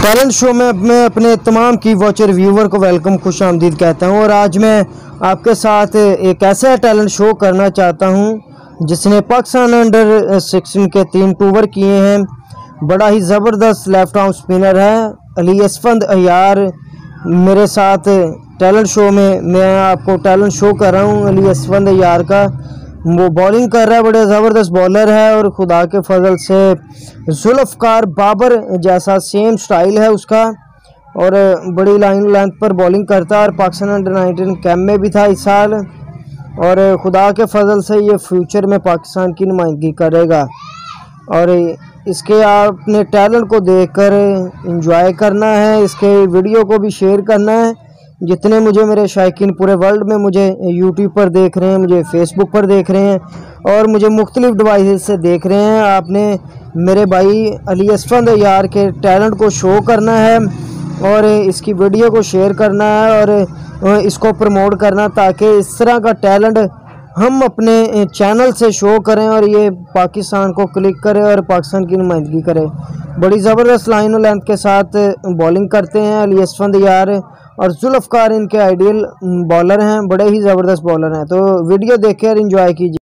Talent show में मैं अपने तमाम की वॉचर व्यूवर को वेलकम खुश आमदीद कहता हूँ। और आज मैं आपके साथ एक ऐसा टैलेंट शो करना चाहता हूँ, जिसने पाकिस्तान अंडर सिक्सटीन के तीन टूवर किए हैं। बड़ा ही ज़बरदस्त लेफ़्ट आर्म स्पिनर है, अली यसफंद अयार मेरे साथ टैलेंट शो में मैं आपको टैलेंट शो कर रहा हूँ, अली यसफंद अयार का। वो बॉलिंग कर रहा है बड़े ज़बरदस्त बॉलर है और खुदा के फजल से जुल्फ़कार बाबर जैसा सेम स्टाइल है उसका और बड़ी लाइन लेंथ पर बॉलिंग करता है और पाकिस्तान अंडर नाइनटीन कैम्प में भी था इस साल और खुदा के फजल से ये फ्यूचर में पाकिस्तान की नुमाइंदगी करेगा और इसके आपने टैलेंट को देखकर इंजॉय करना है, इसके वीडियो को भी शेयर करना है। जितने मुझे मेरे शायकीन पूरे वर्ल्ड में मुझे यूट्यूब पर देख रहे हैं, मुझे फेसबुक पर देख रहे हैं और मुझे मुख्तलिफ़ डिवाइस से देख रहे हैं। आपने मेरे भाई अली असफंद यार के टैलेंट को शो करना है और इसकी वीडियो को शेयर करना है और इसको प्रमोट करना ताकि इस तरह का टैलेंट हम अपने चैनल से शो करें और ये पाकिस्तान को क्लिक करें और पाकिस्तान की नुमाइंदगी करें। बड़ी ज़बरदस्त लाइन और लेंथ के साथ बॉलिंग करते हैं अली असफंद यार। और जुल्फ़कार इनके आइडियल बॉलर हैं, बड़े ही ज़बरदस्त बॉलर हैं। तो वीडियो देखकर इंजॉय कीजिए।